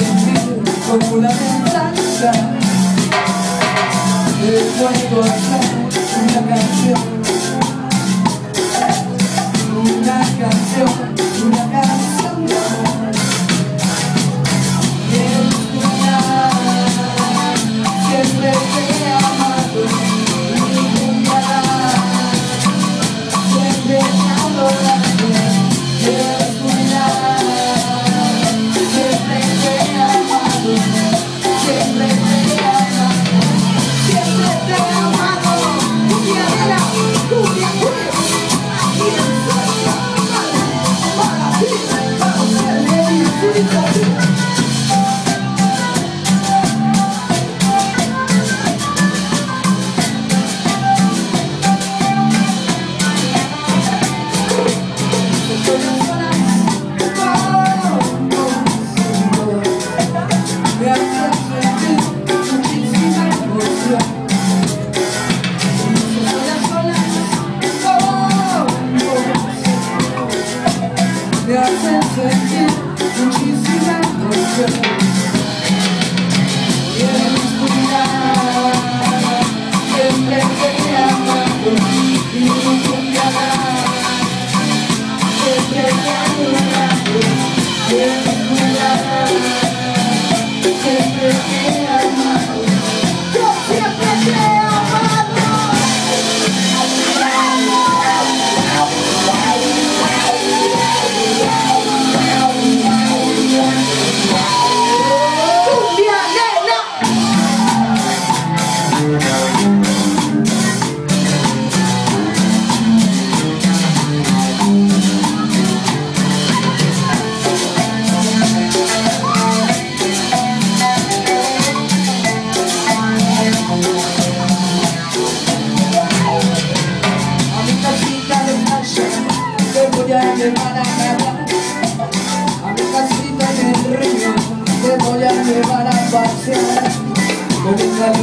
sentir como la ventanza Le puedo hacer una canción. Una canción, una canción I'm to you, don't you see that?